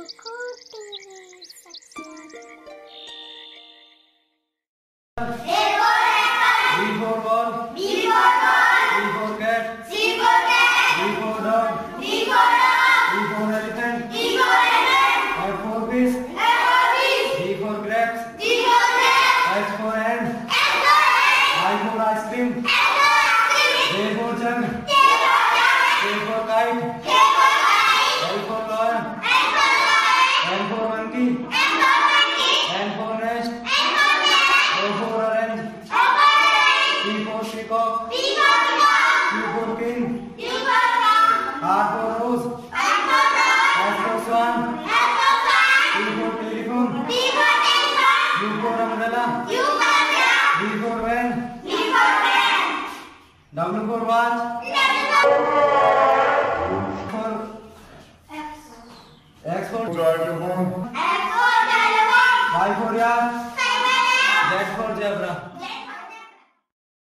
B for ball. C for cat. D for dog. E for elephant. F for fish. G for grapes. H for ant. I for ice cream. J for jug. K for kite. L for lion. M for monkey. N for nest. O for orange. P for peacock. Q for king. R for rose. S for swan. T for telephone. U for umbrella. V for van. W for watch. X for Telephone. Y for yak. Z for zebra.